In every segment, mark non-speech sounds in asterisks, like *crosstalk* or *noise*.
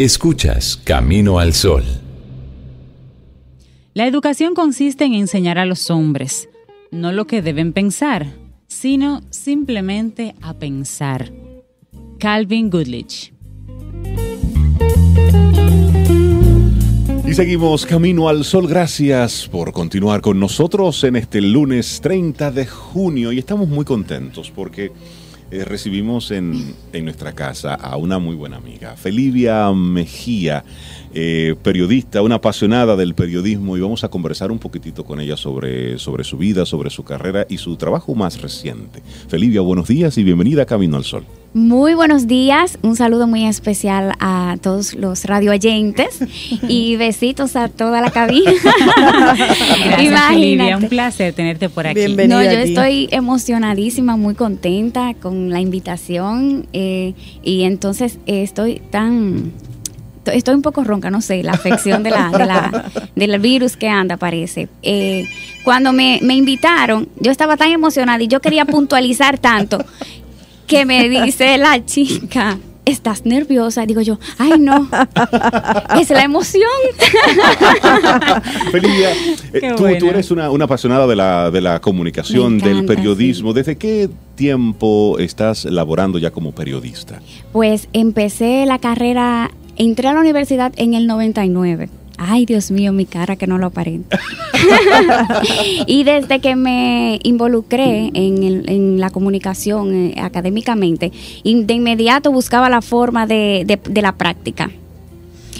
Escuchas Camino al Sol. La educación consiste en enseñar a los hombres, no lo que deben pensar, sino simplemente a pensar. Calvin Goodrich. Y seguimos camino al sol. Gracias por continuar con nosotros en este lunes 30 de junio y estamos muy contentos porque eh, recibimos en, en, nuestra casa a una muy buena amiga, Felivia Mejía, eh, periodista, una apasionada del periodismo y vamos a conversar un poquitito con ella sobre, sobre su vida, sobre su carrera y su trabajo más reciente. Felivia, buenos días y bienvenida a Camino al Sol. Muy buenos días, un saludo muy especial a todos los radioyentes y *laughs* besitos a toda la cabina. Gracias, Olivia, un placer tenerte por aquí. Bienvenida no, yo estoy emocionadísima, muy contenta con la invitación eh, y entonces eh, estoy tan estoy un poco ronca, no sé, la afección de la, de la, del virus que anda, parece. Eh, cuando me, me, invitaron, yo estaba tan emocionada y yo quería puntualizar tanto que me dice la chica, ¿estás nerviosa? Digo yo, ay no, es la emoción. *laughs* Felicia, eh, tú, tú, eres una, una, apasionada de la, de la comunicación, del periodismo. ¿Desde qué tiempo estás laborando ya como periodista? Pues empecé la carrera, entré a la universidad en el 99 Ay, Dios mío, mi cara que no lo aparenta. *laughs* y desde que me involucré en, la comunicación eh, académicamente, de inmediato buscaba la forma de la práctica.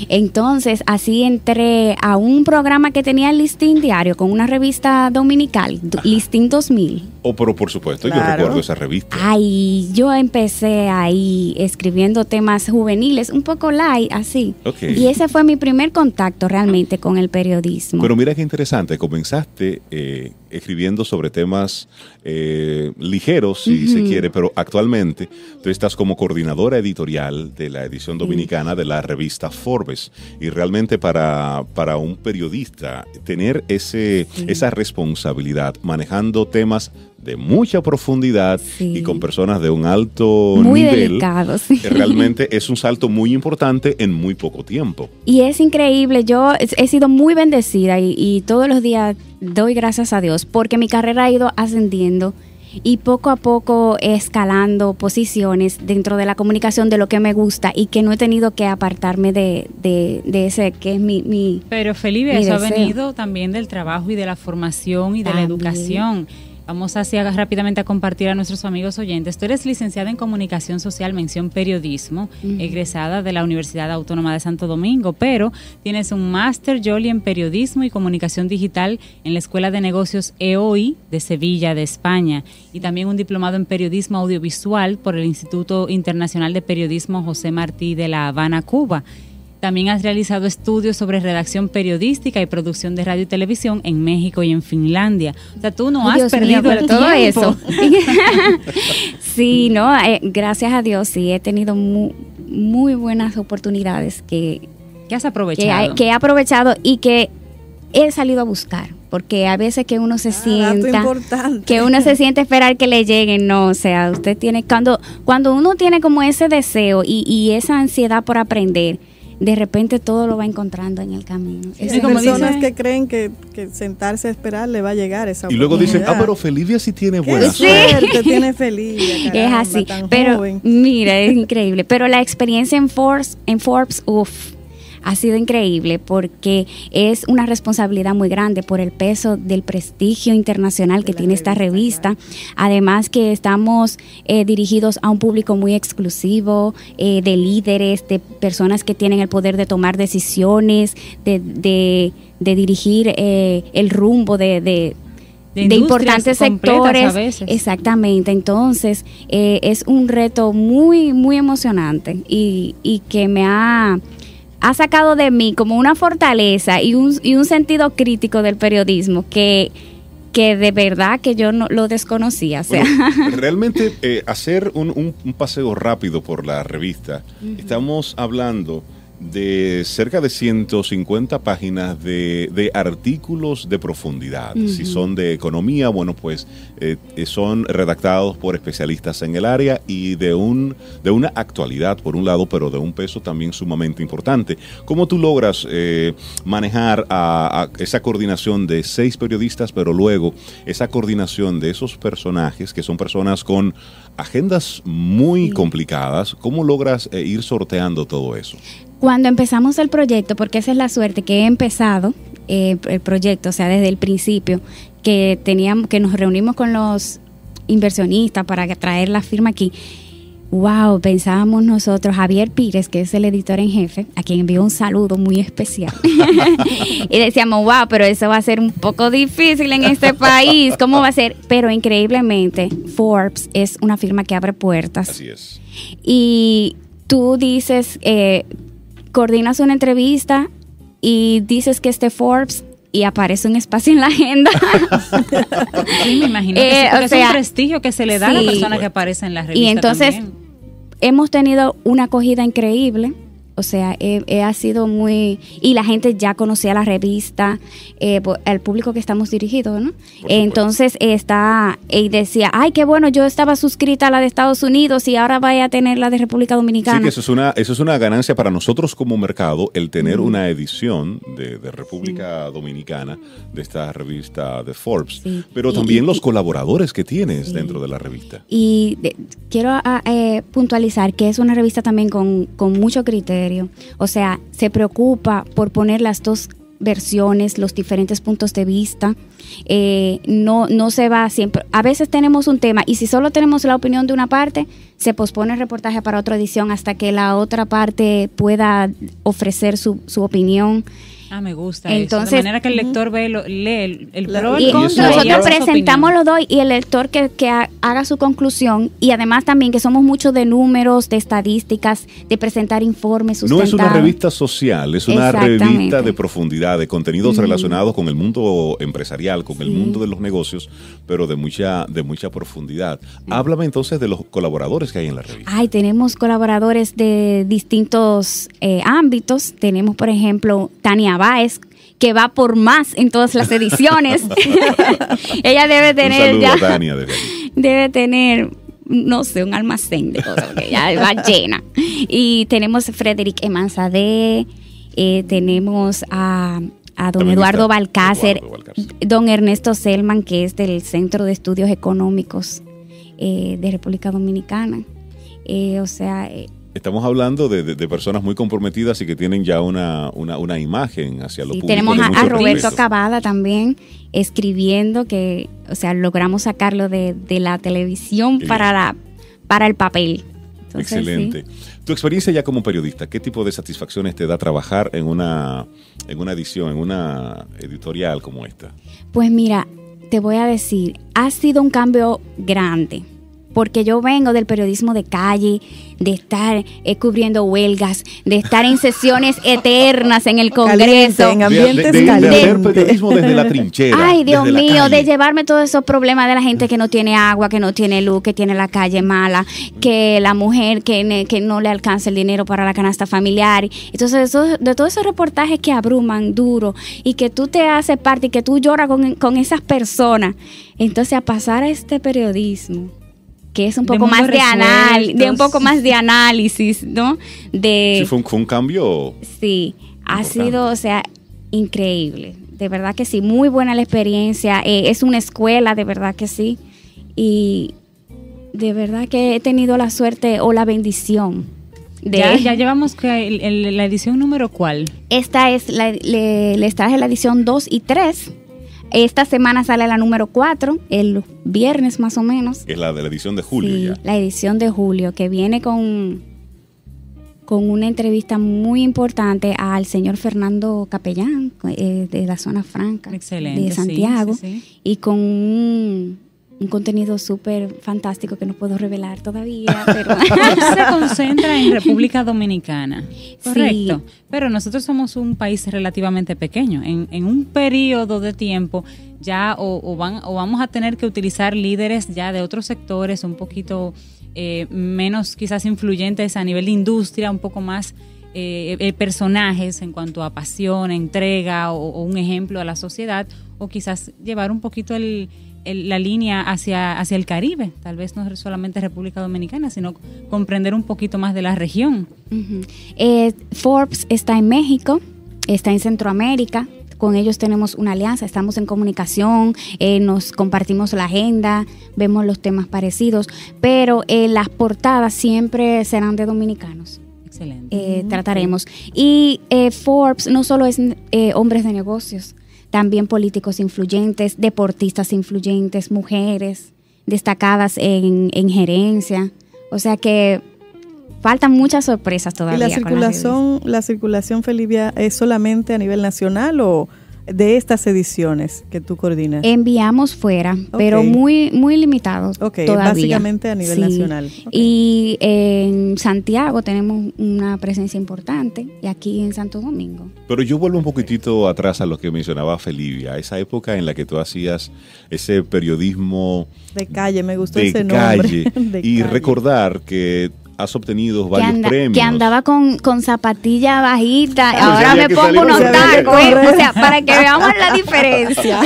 Entonces, así entré a un programa que tenía el Listín Diario con una revista dominical, Listín 2000. Oh, pero por supuesto, yo recuerdo esa revista. Ay, yo empecé ahí escribiendo temas juveniles, un poco light, así. Y ese fue mi primer contacto realmente con el periodismo. Pero mira qué interesante, comenzaste eh, escribiendo sobre temas eh, ligeros, si se quiere, pero actualmente tú estás como coordinadora editorial de la edición dominicana de la revista Forbes. Y realmente para, para un periodista tener ese, esa responsabilidad manejando temas de mucha profundidad y con personas de un alto muy nivel. Delicado, sí. Realmente es un salto muy importante en muy poco tiempo. Y es increíble, yo he sido muy bendecida y, y todos los días doy gracias a Dios porque mi carrera ha ido ascendiendo y poco a poco escalando posiciones dentro de la comunicación de lo que me gusta y que no he tenido que apartarme de, de, ese que es mi... mi Pero Felipe, eso ha venido también del trabajo y de la formación y de la educación. Vamos así rápidamente a compartir a nuestros amigos oyentes. Tú eres licenciada en Comunicación Social, mención Periodismo, egresada de la Universidad Autónoma de Santo Domingo, pero tienes un máster Jolly en Periodismo y Comunicación Digital en la Escuela de Negocios EOI de Sevilla, de España, y también un diplomado en Periodismo Audiovisual por el Instituto Internacional de Periodismo José Martí de La Habana, Cuba. También has realizado estudios sobre redacción periodística y producción de radio y televisión en México y en Finlandia. O sea, tú no has perdido todo eso. *laughs* sí, no, eh, gracias a Dios sí he tenido muy, buenas oportunidades que, que has aprovechado. Que, he aprovechado y que he salido a buscar porque a veces que uno se ah, sienta que uno se siente esperar que le lleguen no o sea usted tiene cuando cuando uno tiene como ese deseo y, y esa ansiedad por aprender de repente todo lo va encontrando en el camino. Hay personas que creen que, sentarse a esperar le va a llegar esa Y luego dicen, ah, pero Felivia sí tiene buena suerte. tiene Felivia, *laughs* Es así, pero mira, es increíble. Pero la experiencia en Forbes, en Forbes, uff, ha sido increíble porque es una responsabilidad muy grande por el peso del prestigio internacional que tiene esta revista. Además que estamos eh, dirigidos a un público muy exclusivo, eh, de líderes, de personas que tienen el poder de tomar decisiones, de, dirigir eh, el rumbo de, de importantes sectores. Exactamente. Entonces, es un reto muy, muy emocionante y, y que me ha ha sacado de mí como una fortaleza y un, y un sentido crítico del periodismo que, que de verdad que yo no lo desconocía. sea. *laughs* realmente eh, hacer un, un, paseo rápido por la revista, estamos hablando de cerca de 150 páginas de, de artículos de profundidad. Si son de economía, bueno, pues eh, son redactados por especialistas en el área y de, un, de una actualidad, por un lado, pero de un peso también sumamente importante. ¿Cómo tú logras eh, manejar a, esa coordinación de seis periodistas, pero luego esa coordinación de esos personajes, que son personas con agendas muy complicadas? ¿Cómo logras eh, ir sorteando todo eso? Cuando empezamos el proyecto, porque esa es la suerte que he empezado eh, el proyecto, o sea, desde el principio, que teníamos, que nos reunimos con los inversionistas para traer la firma aquí. Wow, pensábamos nosotros, Javier Pires, que es el editor en jefe, a quien envió un saludo muy especial. *laughs* y decíamos, wow, pero eso va a ser un poco difícil en este país, ¿cómo va a ser? Pero increíblemente, Forbes es una firma que abre puertas. Así es. Y tú dices, eh, coordinas una entrevista y dices que este Forbes y aparece un espacio en la agenda. *laughs* sí, me imagino que eh, es un prestigio que se le da a la persona que aparece en la revista. Y entonces hemos tenido una acogida increíble o sea, ha sido muy... Y la gente ya conocía la revista, eh, el público que estamos dirigidos, ¿no? Entonces está... Y decía, ay, qué bueno, yo estaba suscrita a la de Estados Unidos y ahora vaya a tener la de República Dominicana. Sí, que eso es una, eso es una ganancia para nosotros como mercado, el tener una edición de, República Dominicana de esta revista de Forbes, pero también los colaboradores que tienes dentro de la revista. Y quiero ah, eh, puntualizar que es una revista también con, con mucho criterio o sea, se preocupa por poner las dos versiones, los diferentes puntos de vista. Eh, no, no se va siempre. A veces tenemos un tema y si solo tenemos la opinión de una parte, se pospone el reportaje para otra edición hasta que la otra parte pueda ofrecer su, su opinión. Ah, me gusta. Entonces, De manera que el lector ve lee el, pro y, Nosotros presentamos los dos y el lector que, haga su conclusión y además también que somos muchos de números, de estadísticas, de presentar informes No es una revista social, es una revista de profundidad, de contenidos relacionados con el mundo empresarial, con el mundo de los negocios, pero de mucha, de mucha profundidad. Háblame entonces de los colaboradores que hay en la revista. Ay, tenemos colaboradores de distintos eh, ámbitos. Tenemos, por ejemplo, Tania Báez, que va por más en todas las ediciones. *laughs* Ella debe tener ya. debe, tener no sé, un almacén de cosas, ya va llena. Y tenemos a Frederick Emanzade, eh, tenemos a, don Eduardo Balcácer, don Ernesto Selman, que es del Centro de Estudios Económicos eh, de República Dominicana. Eh, o sea, Estamos hablando de, personas muy comprometidas y que tienen ya una, una, imagen hacia lo público. Tenemos a, Roberto Cavada también escribiendo que, o sea, logramos sacarlo de, la televisión para, la, para el papel. Excelente. Tu experiencia ya como periodista, ¿qué tipo de satisfacciones te da trabajar en una, en una edición, en una editorial como esta? Pues mira, te voy a decir, ha sido un cambio grande porque yo vengo del periodismo de calle, de estar eh, cubriendo huelgas, de estar en sesiones *laughs* eternas en el Congreso. en ambientes de, periodismo desde la trinchera. Ay, Dios mío, de llevarme todos esos problemas de la gente que no tiene agua, que no tiene luz, que tiene la calle mala, que la mujer que, que no le alcanza el dinero para la canasta familiar. Entonces, de todos esos reportajes que abruman duro y que tú te haces parte y que tú lloras con, con esas personas. Entonces, a pasar a este periodismo que es un poco más de análisis, de un poco más de análisis, ¿no? De sí, fue un, cambio. Sí, ha sido, o sea, increíble. De verdad que sí, muy buena la experiencia. Eh, es una escuela, de verdad que sí. Y de verdad que he tenido la suerte o la bendición. De ya, ya llevamos que la edición número cuál. Esta es, la, le, les traje la edición 2 y 3 esta semana sale la número 4, el viernes más o menos. Es la de la edición de julio sí, La edición de julio, que viene con, con una entrevista muy importante al señor Fernando Capellán, eh, de la zona franca de Santiago, y con un un contenido súper fantástico que no puedo revelar todavía, *laughs* pero se concentra en República Dominicana, correcto. Pero nosotros somos un país relativamente pequeño. En, en un periodo de tiempo ya o, van, o vamos a tener que utilizar líderes ya de otros sectores un poquito eh, menos quizás influyentes a nivel de industria, un poco más eh, eh, personajes en cuanto a pasión, entrega o, un ejemplo a la sociedad, o quizás llevar un poquito la línea hacia, hacia el Caribe, tal vez no solamente República Dominicana, sino comprender un poquito más de la región. Forbes está en México, está en Centroamérica, con ellos tenemos una alianza, estamos en comunicación, eh, nos compartimos la agenda, vemos los temas parecidos, pero eh, las portadas siempre serán de dominicanos. Excelente. Eh, trataremos. Y Forbes no solo es hombres de negocios, también políticos influyentes, deportistas influyentes, mujeres destacadas en, en gerencia. O sea que faltan muchas sorpresas todavía. ¿Y la circulación, la circulación, Felivia, es solamente a nivel nacional o de estas ediciones que tú coordinas? Enviamos fuera, pero muy muy limitados Ok, básicamente a nivel nacional. Y en Santiago tenemos una presencia importante y aquí en Santo Domingo. Pero yo vuelvo un poquitito atrás a lo que mencionaba Felivia, esa época en la que tú hacías ese periodismo de calle, me gustó ese nombre. *laughs* y recordar que has obtenido varios premios. Que andaba con, con zapatilla bajita, ahora me pongo unos tacos, ¿eh? o sea, para que veamos la *laughs* diferencia.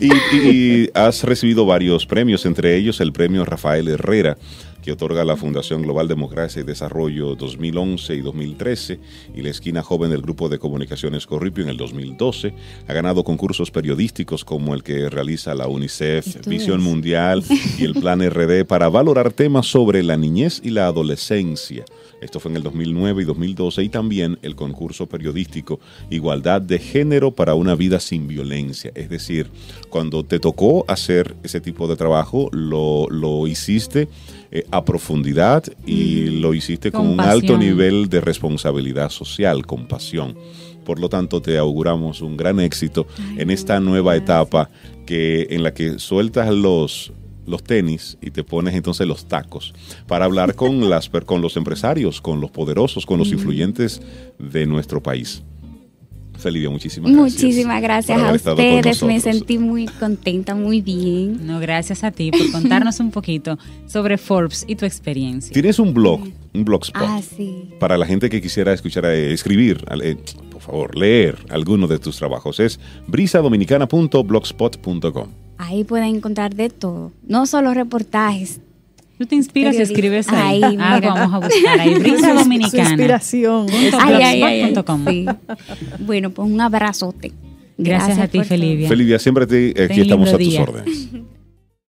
y, has recibido varios premios, entre ellos el premio Rafael Herrera que otorga la Fundación Global Democracia y Desarrollo 2011 y 2013 y la esquina joven del Grupo de Comunicaciones Corripio en el 2012. Ha ganado concursos periodísticos como el que realiza la UNICEF, Visión Mundial *laughs* y el Plan RD para valorar temas sobre la niñez y la adolescencia. Esto fue en el 2009 y 2012 y también el concurso periodístico Igualdad de Género para una vida sin violencia. Es decir, cuando te tocó hacer ese tipo de trabajo, lo, lo hiciste eh, a profundidad y lo hiciste con, un alto nivel de responsabilidad social, compasión. Por lo tanto, te auguramos un gran éxito en esta nueva etapa que, en la que sueltas los, los tenis y te pones entonces los tacos para hablar con, *laughs* las, con los empresarios, con los poderosos, con los influyentes de nuestro país. Muchísimas gracias. Muchísimas gracias a ustedes. Me sentí muy contenta, muy bien. No, gracias a ti por *laughs* contarnos un poquito sobre Forbes y tu experiencia. Tienes un blog, un blogspot. Ah, sí. Para la gente que quisiera escuchar, eh, escribir, eh, por favor, leer alguno de tus trabajos. Es brisadominicana.blogspot.com. Ahí pueden encontrar de todo. No solo reportajes, Tú te inspiras y escribes ahí. ah, vamos a buscar ahí. Brisa Dominicana. inspiración. Ay, ay, sí. Bueno, pues un abrazote. Gracias, a ti, Felivia. Felivia, siempre te, aquí estamos a tus órdenes. *laughs*